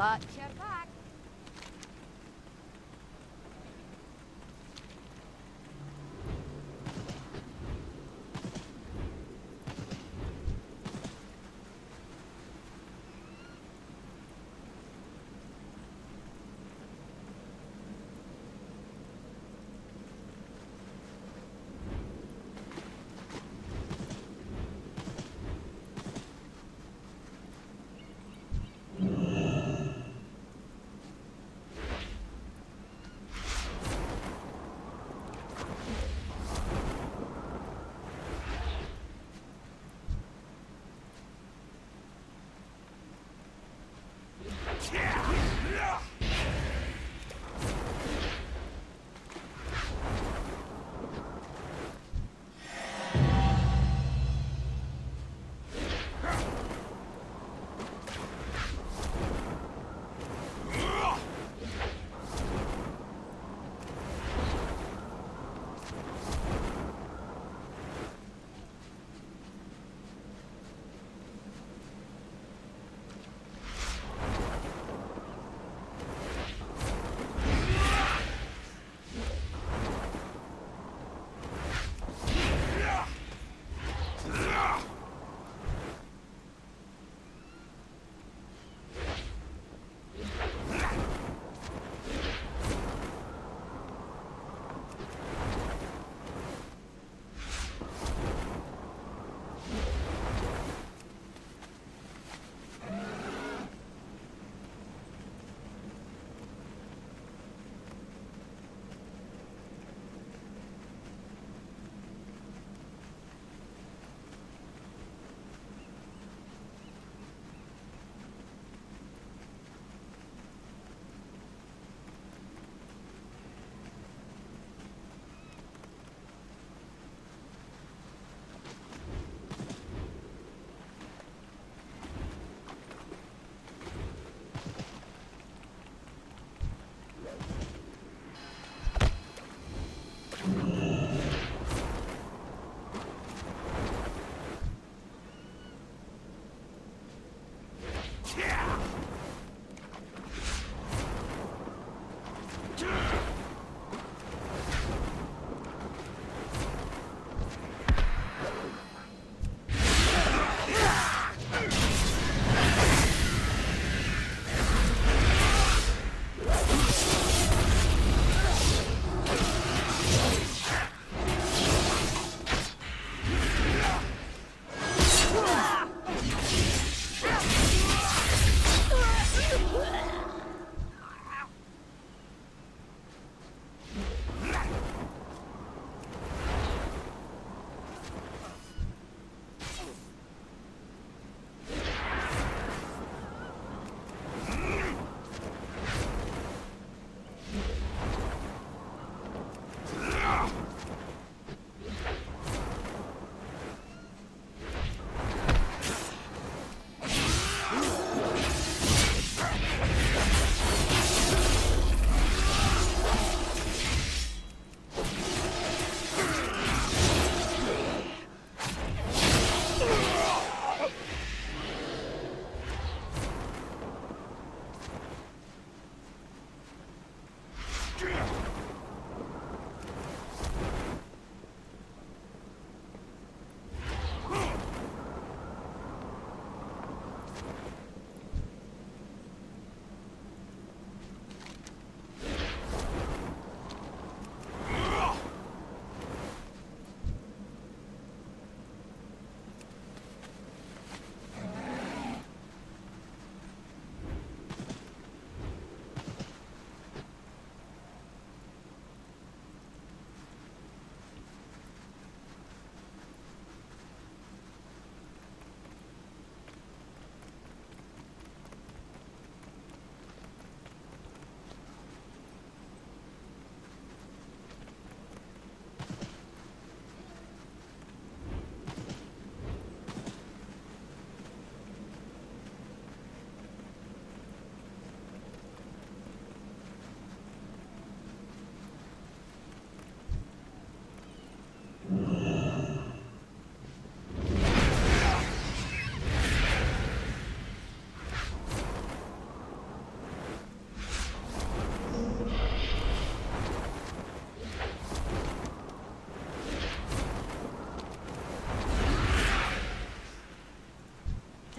Lot check. Yeah!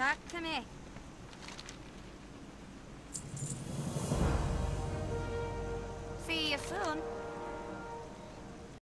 Talk to me. See you soon.